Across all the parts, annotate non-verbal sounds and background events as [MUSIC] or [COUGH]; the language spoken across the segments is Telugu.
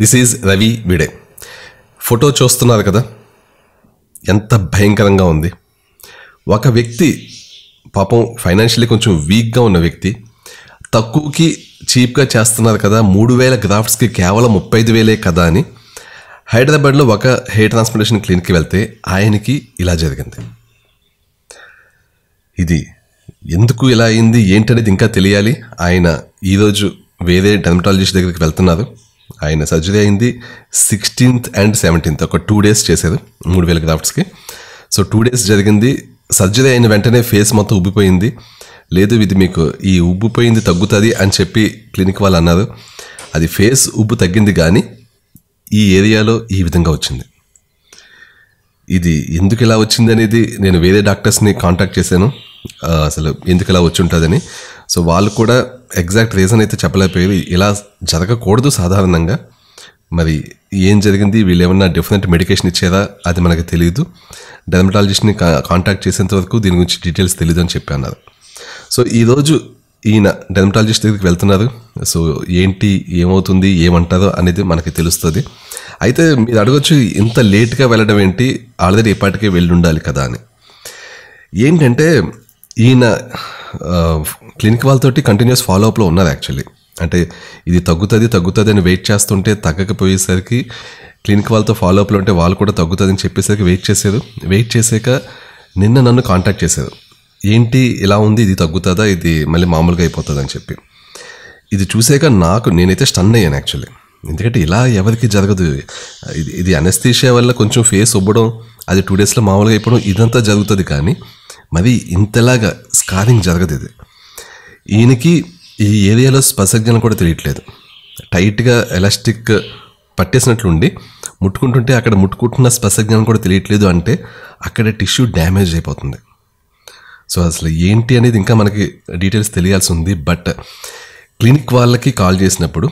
దిస్ ఈజ్ రవి విడే ఫోటో చూస్తున్నారు కదా? ఎంత భయంకరంగా ఉంది. ఒక వ్యక్తి పాపం ఫైనాన్షియల్లీ కొంచెం వీక్గా ఉన్న వ్యక్తి తక్కువకి చీప్గా చేస్తున్నారు కదా మూడు వేల గ్రాఫ్ట్స్కి కేవలం ముప్పై ఐదు వేలే కదా అని హైదరాబాద్లో ఒక హెయిర్ ట్రాన్స్ప్లాంటేషన్ క్లినిక్కి వెళ్తే ఆయనకి ఇలా జరిగింది. ఇది ఎందుకు ఇలా అయింది? ఏంటనేది ఇంకా తెలియాలి. ఆయన ఈరోజు వేరే డెర్మటాలజిస్ట్ దగ్గరికి వెళ్తున్నారు. ఆయన సర్జరీ అయింది సిక్స్టీన్త్ అండ్ సెవెంటీన్త్ ఒక టూ డేస్ చేశారు మూడు వేల గ్రాఫ్ట్స్కి సో టూ డేస్ జరిగింది. సర్జరీ అయిన వెంటనే ఫేస్ మొత్తం ఉబ్బిపోయింది. లేదు ఇది మీకు ఈ ఉబ్బిపోయింది తగ్గుతుంది అని చెప్పి క్లినిక్ వాళ్ళు అన్నారు. అది ఫేస్ ఉబ్బు తగ్గింది కానీ ఈ ఏరియాలో ఈ విధంగా వచ్చింది. ఇది ఎందుకు ఇలా వచ్చింది అనేది నేను వేరే డాక్టర్స్ని కాంటాక్ట్ చేశాను. అసలు ఎందుకు ఇలా వచ్చి ఉంటుందని. సో వాళ్ళు కూడా ఎగ్జాక్ట్ రీజన్ అయితే చెప్పలేకపోయేది ఇలా జరగకూడదు సాధారణంగా. మరి ఏం జరిగింది? వీళ్ళు ఏమన్నా డిఫరెంట్ మెడికేషన్ ఇచ్చేదా? అది మనకి తెలియదు డెర్మటాలజిస్ట్ని కాంటాక్ట్ చేసేంత వరకు దీని గురించి డీటెయిల్స్ తెలియదు అని చెప్పి అన్నారు. సో ఈరోజు ఈయన డెర్మటాలజిస్ట్ దగ్గరికి వెళ్తున్నారు. సో ఏంటి ఏమవుతుంది ఏమంటారో అనేది మనకి తెలుస్తుంది. అయితే మీరు అడగొచ్చు ఇంత లేట్గా వెళ్ళడం ఏంటి? ఆల్రెడీ ఇప్పటికే వెళ్ళి ఉండాలి కదా అని. ఏంటంటే ఈయన క్లినిక్ వాళ్ళతోటి కంటిన్యూస్ ఫాలో అప్లో ఉన్నారు యాక్చువల్లీ అంటే ఇది తగ్గుతుంది తగ్గుతుంది అని వెయిట్ చేస్తుంటే తగ్గకపోయేసరికి క్లినిక్ వాళ్ళతో ఫాలో అప్లో ఉంటే వాళ్ళు కూడా తగ్గుతుంది అని చెప్పేసరికి వెయిట్ చేశారు వెయిట్ చేసాక నిన్న నన్ను కాంటాక్ట్ చేశారు ఏంటి ఇలా ఉంది ఇది తగ్గుతుందా ఇది మళ్ళీ మామూలుగా అయిపోతుంది అని చెప్పి. ఇది చూసాక నాకు నేనైతే స్టన్ అయ్యాను యాక్చువల్లీ ఎందుకంటే ఇలా ఎవరికి జరగదు. ఇది ఇది అనస్థీషియా వల్ల కొంచెం ఫేస్ ఉబ్బడం అది టూ డేస్లో మామూలుగా అయిపోవడం ఇదంతా జరుగుతుంది కానీ మరి ఇంతలాగా స్కారింగ్ జరగదు ఇది. ఈయనకి ఈ ఏరియాలో స్పర్శజ్ఞానం కూడా తెలియట్లేదు. టైట్గా ఎలాస్టిక్ పట్టేసినట్లుండి ముట్టుకుంటుంటే అక్కడ ముట్టుకుంటున్న స్పర్శజ్ఞానం కూడా తెలియట్లేదు అంటే అక్కడ టిష్యూ డ్యామేజ్ అయిపోతుంది. సో అసలు ఏంటి అనేది ఇంకా మనకి డీటెయిల్స్ తెలియాల్సి ఉంది. బట్ క్లినిక్ వాళ్ళకి కాల్ చేసినప్పుడు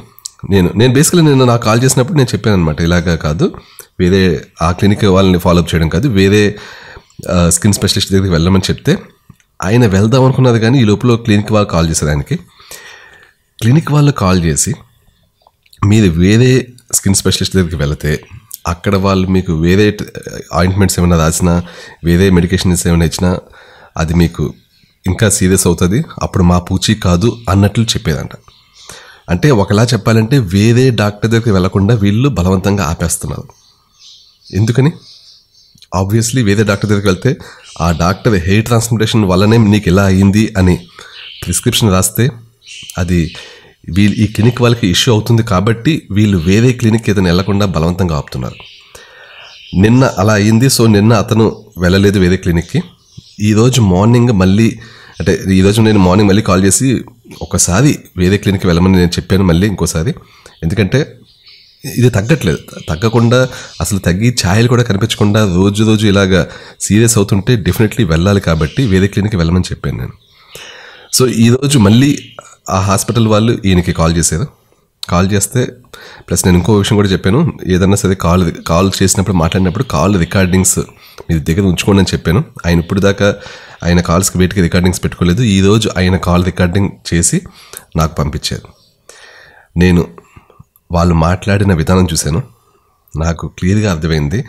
నేను నేను బేసికలీ నేను నాకు కాల్ చేసినప్పుడు నేను చెప్పాను అనమాట ఇలాగా కాదు. వేరే ఆ క్లినిక్ వాళ్ళని ఫాలోఅప్ చేయడం కాదు. వేరే స్కిన్ స్పెషలిస్ట్ దగ్గరికి వెళ్ళమని చెప్తే ఆయన వెళ్దాం అనుకున్నది కానీ ఈ లోపల క్లినిక్ వాళ్ళు కాల్ చేశారు ఆయనకి. క్లినిక్ వాళ్ళు కాల్ చేసి మీరు వేరే స్కిన్ స్పెషలిస్ట్ దగ్గరికి వెళితే అక్కడ వాళ్ళు మీకు వేరే ఆయింట్మెంట్స్ ఏమైనా రాసినా వేరే మెడికేషన్స్ ఏమైనా ఇచ్చినా అది మీకు ఇంకా సీరియస్ అవుతుంది అప్పుడు మా పూచి కాదు అన్నట్లు చెప్పేదంట. అంటే ఒకలా చెప్పాలంటే వేరే డాక్టర్ దగ్గరికి వెళ్ళకుండా వీళ్ళు బలవంతంగా ఆపేస్తున్నారు. ఎందుకని? ఆబ్వియస్లీ వేరే డాక్టర్ దగ్గరికి వెళ్తే ఆ డాక్టర్ హెయిర్ ట్రాన్స్ప్లాంటేషన్ వల్లనే నీకు ఇలా అయ్యింది? అని ప్రిస్క్రిప్షన్ రాస్తే అది వీళ్ళు ఈ క్లినిక్ వాళ్ళకి ఇష్యూ అవుతుంది కాబట్టి వీళ్ళు వేరే క్లినిక్ ఏదైనా వెళ్ళకుండా బలవంతంగా ఆపుతున్నారు. నిన్న అలా అయింది సో నిన్న అతను వెళ్ళలేదు వేరే క్లినిక్కి ఈరోజు మార్నింగ్ మళ్ళీ అంటే ఈరోజు నేను మార్నింగ్ మళ్ళీ కాల్ చేసి ఒకసారి వేరే క్లినిక్కి వెళ్ళమని నేను చెప్పాను మళ్ళీ ఇంకోసారి. ఎందుకంటే ఇది తగ్గట్లేదు. తగ్గకుండా అసలు తగ్గి ఛాయలు కూడా కనిపించకుండా రోజు రోజు ఇలాగా సీరియస్ అవుతుంటే డెఫినెట్లీ వెళ్ళాలి కాబట్టి వేరే క్లినిక్కి వెళ్ళమని చెప్పాను నేను. సో ఈరోజు మళ్ళీ ఆ హాస్పిటల్ వాళ్ళు ఈయనకి కాల్ చేశారు. కాల్ చేస్తే ప్లస్ నేను ఇంకో విషయం కూడా చెప్పాను. ఏదన్నా సరే కాల్ కాల్ చేసినప్పుడు మాట్లాడినప్పుడు కాల్ రికార్డింగ్స్ మీ దగ్గర ఉంచుకోండి అని చెప్పాను. ఆయన ఇప్పుడు దాకా ఆయన కాల్స్కి వేటికి రికార్డింగ్స్ పెట్టుకోలేదు. ఈరోజు ఆయన కాల్ రికార్డింగ్ చేసి నాకు పంపించారు. నేను వాళ్ళు మాట్లాడిన విధానం చూశాను. నాకు క్లియర్గా అర్థమైంది.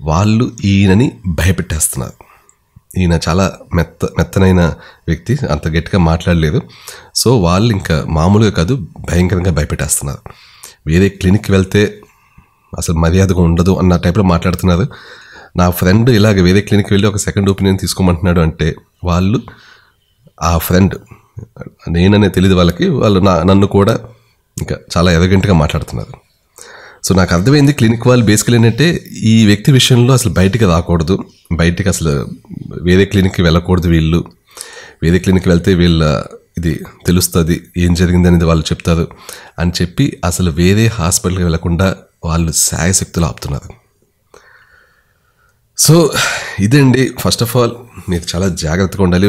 వాళ్ళు ఈయనని భయపెట్టేస్తున్నారు. ఈయన చాలా మెత్త మెత్తనైన వ్యక్తి. అంత గట్టిగా మాట్లాడలేదు. సో వాళ్ళు ఇంకా మామూలుగా కాదు భయంకరంగా భయపెట్టేస్తున్నారు. వేరే క్లినిక్కి వెళ్తే అసలు మర్యాదగా ఉండదు అన్న టైప్లో మాట్లాడుతున్నారు. నా ఫ్రెండ్ ఇలాగ వేరే క్లినిక్కి వెళ్ళి ఒక సెకండ్ ఒపీనియన్ తీసుకోమంటున్నాడు అంటే వాళ్ళు ఆ ఫ్రెండ్ నేననే తెలియదు వాళ్ళకి వాళ్ళు నా నన్ను కూడా ఇంకా చాలా ఎదగంటగా మాట్లాడుతున్నారు. సో నాకు అర్థమైంది క్లినిక్ వాళ్ళు బేసికల్ ఏంటంటే ఈ వ్యక్తి విషయంలో అసలు బయటికి రాకూడదు. బయటికి అసలు వేరే క్లినిక్కి వెళ్ళకూడదు వీళ్ళు. వేరే క్లినిక్కి వెళ్తే వీళ్ళ ఇది తెలుస్తుంది ఏం జరిగింది అనేది వాళ్ళు చెప్తారు అని చెప్పి అసలు వేరే హాస్పిటల్కి వెళ్ళకుండా వాళ్ళు శాయశక్తులు ఆపుతున్నారు. సో ఇదండి. ఫస్ట్ ఆఫ్ ఆల్ మీరు చాలా జాగ్రత్తగా ఉండాలి.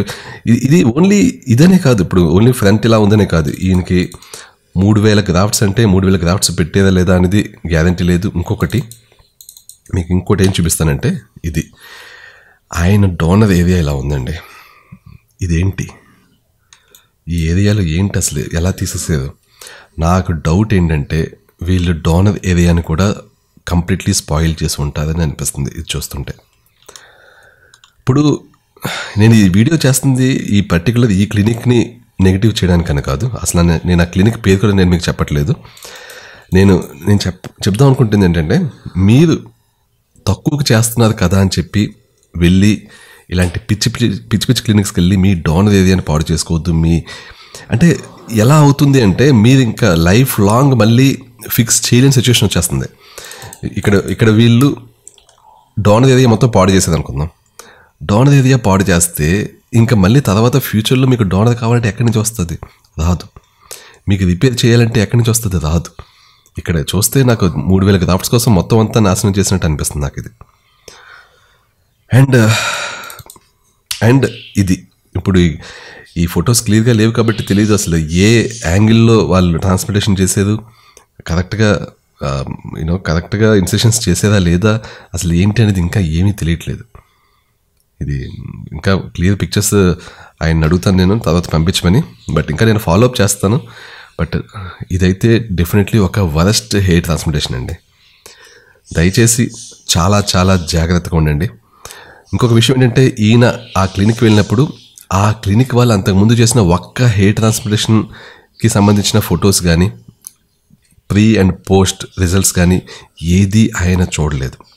ఇది- ఇది ఓన్లీ ఇదనే కాదు. ఇప్పుడు ఓన్లీ ఫ్రంట్ ఇలా ఉందనే కాదు. ఈయనకి మూడు వేల గ్రాఫ్ట్స్ అంటే మూడు వేల గ్రాఫ్ట్స్ పెట్టేదా లేదా అనేది గ్యారంటీ లేదు. ఇంకొకటి మీకు ఇంకోటి ఏం చూపిస్తానంటే ఇది. ఆయన డోనర్ ఏరియా ఇలా ఉందండి. ఇదేంటి? ఈ ఏరియాలో ఏంటి అసలు? ఎలా తీసేసేది? నాకు డౌట్ ఏంటంటే వీళ్ళు డోనర్ ఏరియాని కూడా కంప్లీట్లీ స్పాయిల్ చేసి ఉంటుందని అనిపిస్తుంది ఇది చూస్తుంటే. ఇప్పుడు నేను ఈ వీడియో చేస్తుంది ఈ పర్టికులర్ ఈ క్లినిక్ని నెగిటివ్ చేయడానికని కాదు. అసలు నేను ఆ క్లినిక్ పేరు కూడా నేను మీకు చెప్పట్లేదు. నేను నేను చెప్ చెప్దాం అనుకుంటుంది ఏంటంటే మీరు తక్కువకు చేస్తున్నారు కదా అని చెప్పి వెళ్ళి ఇలాంటి పిచ్చి పిచ్చి పిచ్చి పిచ్చి క్లినిక్స్కి వెళ్ళి మీ డోనర్ ఏరియాని పాడు చేసుకోవద్దు మీ అంటే ఎలా అవుతుంది అంటే మీరు ఇంకా లైఫ్ లాంగ్ మళ్ళీ ఫిక్స్ చేయలేని సిచ్యువేషన్ వచ్చేస్తుంది. ఇక్కడ ఇక్కడ వీళ్ళు డోనర్ ఏరియా మొత్తం పాడు చేసేది అనుకుందాం. డోనర్ ఏరియా పాడు చేస్తే ఇంకా మళ్ళీ తర్వాత ఫ్యూచర్లో మీకు డోనర్ కావాలంటే ఎక్కడి నుంచి వస్తుంది? రాదు. మీకు రిపేర్ చేయాలంటే ఎక్కడి నుంచి వస్తుంది? రాదు. ఇక్కడ చూస్తే నాకు మూడు వేల గ్రాఫ్ట్స్ కోసం మొత్తం అంతా నాశనం చేసినట్టు అనిపిస్తుంది నాకు ఇది అండ్ అండ్ ఇది ఇప్పుడు ఈ- ఈ ఫొటోస్ క్లియర్గా లేవు కాబట్టి తెలియదు అసలు ఏ యాంగిల్లో వాళ్ళు ట్రాన్స్పోర్టేషన్ చేసేది కరెక్ట్గా యూనో కరెక్ట్గా ఇన్సెషన్స్ చేసేదా లేదా? అసలు ఏంటి అనేది ఇంకా ఏమీ తెలియట్లేదు. ఇది ఇంకా క్లియర్ పిక్చర్స్ ఆయన అడుగుతాను నేను తర్వాత పంపించమని. బట్ ఇంకా నేను ఫాలో అప్ చేస్తాను. బట్ ఇదైతే డెఫినెట్లీ ఒక వరస్ట్ హెయిర్ ట్రాన్స్ప్లాంటేషన్ అండి. దయచేసి చాలా చాలా జాగ్రత్తగా ఉండండి. ఇంకొక విషయం ఏంటంటే ఈయన ఆ క్లినిక్ వెళ్ళినప్పుడు ఆ క్లినిక్ వాళ్ళు అంతకుముందు చేసిన ఒక్క హెయిర్ ట్రాన్స్ప్లాంటేషన్కి సంబంధించిన ఫొటోస్ కానీ ప్రీ అండ్ పోస్ట్ రిజల్ట్స్ కానీ ఏది ఆయన చూడలేదు.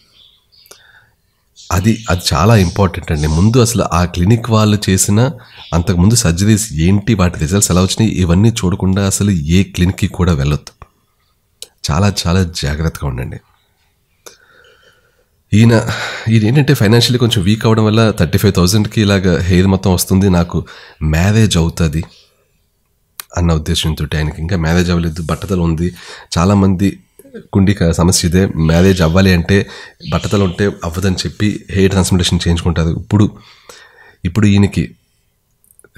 అది అది చాలా ఇంపార్టెంట్ అండి. ముందు అసలు ఆ క్లినిక్ వాళ్ళు చేసిన అంతకుముందు సర్జరీస్ ఏంటి వాటి రిజల్ట్స్ ఎలా వచ్చినాయి ఇవన్నీ చూడకుండా అసలు ఏ క్లినిక్కి కూడా వెళ్ళొద్దు. చాలా చాలా జాగ్రత్తగా ఉండండి. ఈయన ఈయన ఏంటంటే ఫైనాన్షియల్లీ కొంచెం వీక్ అవ్వడం వల్ల థర్టీ ఫైవ్ థౌజండ్కి ఇలాగ హెయిర్ మొత్తం వస్తుంది నాకు మ్యారేజ్ అవుతుంది అన్న ఉద్దేశంతో ఆయనకి. ఇంకా మ్యారేజ్ అవ్వలేదు బట్టతలు ఉంది. చాలామంది గుండి సమస్య ఇదే మ్యారేజ్ అవ్వాలి అంటే బట్టతలు ఉంటే అవ్వదని చెప్పి హెయిర్ ట్రాన్స్ప్లాంటేషన్ చేయించుకుంటారు. ఇప్పుడు ఇప్పుడు ఈయనకి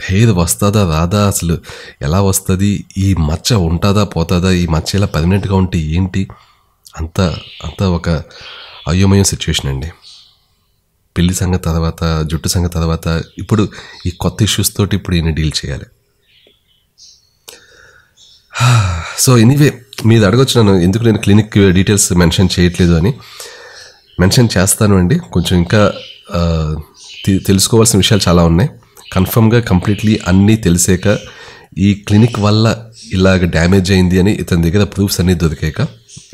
హెయిర్ వస్తుందా రాదా? అసలు ఎలా వస్తుంది? ఈ మచ్చ ఉంటుందా పోతుందా? ఈ మచ్చ ఇలా పర్మనెంట్గా ఉంటే ఏంటి? అంత అంత ఒక అయోమయం సిచ్యువేషన్ అండి. పెళ్ళి సంగతి తర్వాత జుట్టు సంగతి తర్వాత ఇప్పుడు ఈ కొత్త ఇష్యూస్ తోటి ఇప్పుడు ఈయన డీల్ చేయాలి. [SIGHS] సో ఎనీవే మీరు అడగొచ్చు నన్ను ఎందుకు నేను క్లినిక్ డీటెయిల్స్ మెన్షన్ చేయట్లేదు అని. మెన్షన్ చేస్తాను అండి. కొంచెం ఇంకా తెలుసుకోవాల్సిన విషయాలు చాలా ఉన్నాయి. కన్ఫర్మ్గా కంప్లీట్లీ అన్నీ తెలిసాక ఈ క్లినిక్ వల్ల ఇలాగ డ్యామేజ్ అయింది అని ఇతని దగ్గర ప్రూఫ్స్ అన్నీ దొరికాక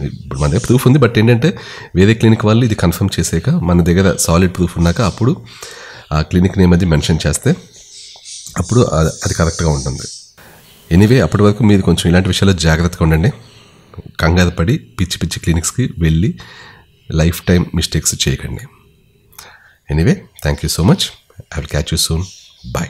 ఇప్పుడు మన దగ్గర ప్రూఫ్ ఉంది బట్ ఏంటంటే వేరే క్లినిక్ వాళ్ళు ఇది కన్ఫర్మ్ చేసాక మన దగ్గర సాలిడ్ ప్రూఫ్ ఉన్నాక అప్పుడు ఆ క్లినిక్ నేమ్ అది మెన్షన్ చేస్తే అప్పుడు అది- అది కరెక్ట్గా ఉంటుంది. ఎనీవే అప్పటి వరకు మీరు కొంచెం ఇలాంటి విషయాల్లో జాగ్రత్తగా ఉండండి. కంగారు పడి పిచ్చి పిచ్చి క్లినిక్స్కి వెళ్ళి లైఫ్ టైం మిస్టేక్స్ చేయకండి. Anyway thank you so much I will catch you soon bye